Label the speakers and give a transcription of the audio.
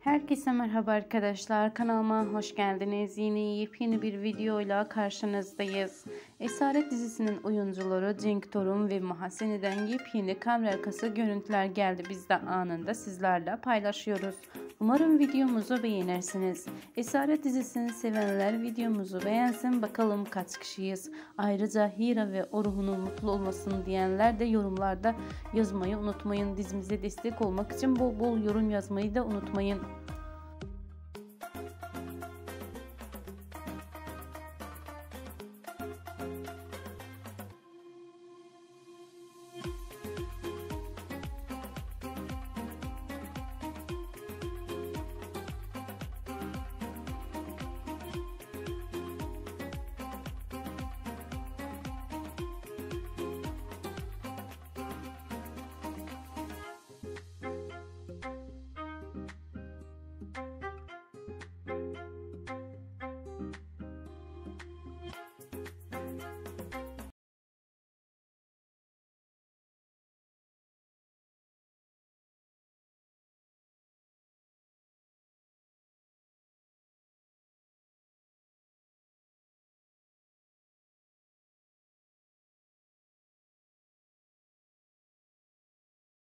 Speaker 1: Herkese merhaba arkadaşlar. Kanalıma hoş geldiniz. Yine yepyeni bir videoyla karşınızdayız. Esaret dizisinin oyuncuları Cenk Torun ve Mahaseni'den yepyeni kamera arkası görüntüler geldi. Biz de anında sizlerle paylaşıyoruz. Umarım videomuzu beğenirsiniz. Esaret dizisini sevenler videomuzu beğensin. Bakalım kaç kişiyiz. Ayrıca Hira ve Orhun'un mutlu olmasını diyenler de yorumlarda yazmayı unutmayın. Dizimize destek olmak için bol bol yorum yazmayı da unutmayın.